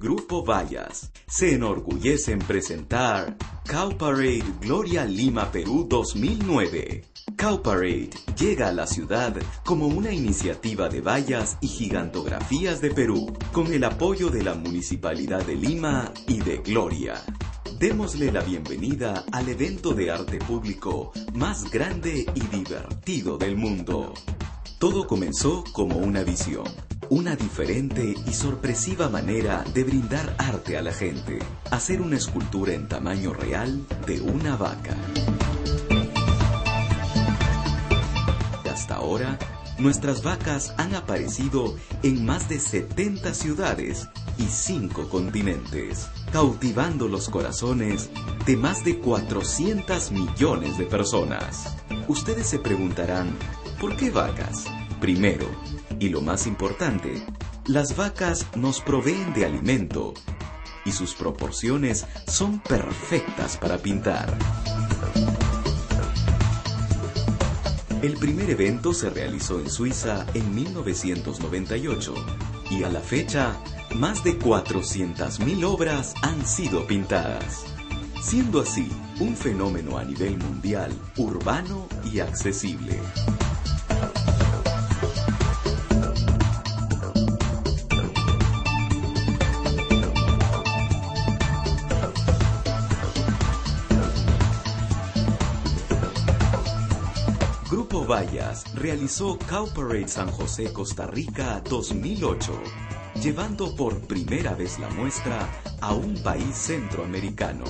Grupo Vallas se enorgullece en presentar Cow Parade Gloria Lima Perú 2009. Cow Parade llega a la ciudad como una iniciativa de vallas y gigantografías de Perú, con el apoyo de la Municipalidad de Lima y de Gloria. Démosle la bienvenida al evento de arte público más grande y divertido del mundo. Todo comenzó como una visión, una diferente y sorpresiva manera de brindar arte a la gente, hacer una escultura en tamaño real de una vaca. Hasta ahora, nuestras vacas han aparecido en más de 70 ciudades y 5 continentes, cautivando los corazones de más de 400 millones de personas. Ustedes se preguntarán, ¿por qué vacas? Primero, y lo más importante, las vacas nos proveen de alimento y sus proporciones son perfectas para pintar. El primer evento se realizó en Suiza en 1998 y a la fecha más de 400.000 obras han sido pintadas, siendo así un fenómeno a nivel mundial, urbano y accesible. Vallas realizó Cow Parade San José, Costa Rica 2008, llevando por primera vez la muestra a un país centroamericano.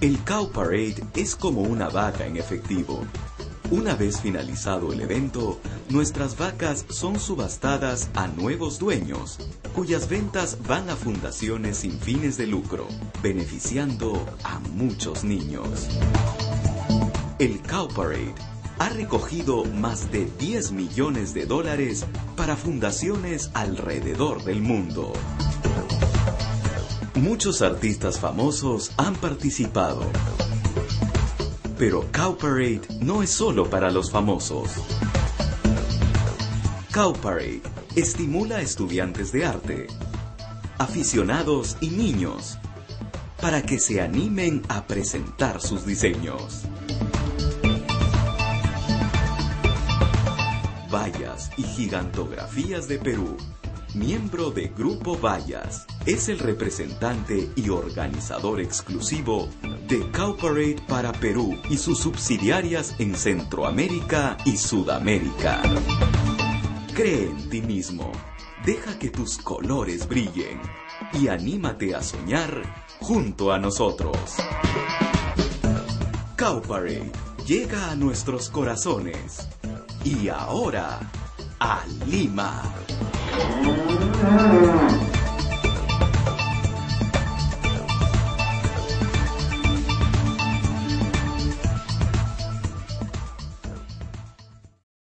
El Cow Parade es como una vaca en efectivo. Una vez finalizado el evento, nuestras vacas son subastadas a nuevos dueños, cuyas ventas van a fundaciones sin fines de lucro, beneficiando a muchos niños. El Cow Parade ha recogido más de 10 millones de dólares para fundaciones alrededor del mundo. Muchos artistas famosos han participado. Pero Cow Parade no es solo para los famosos. Cow Parade estimula a estudiantes de arte, aficionados y niños para que se animen a presentar sus diseños. Vallas y Gigantografías de Perú, miembro de Grupo Vallas, es el representante y organizador exclusivo de Cow Parade para Perú y sus subsidiarias en Centroamérica y Sudamérica. Cree en ti mismo, deja que tus colores brillen y anímate a soñar junto a nosotros. Cow Parade llega a nuestros corazones y ahora a Lima. Hmm.